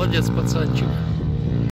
Молодец, пацанчик.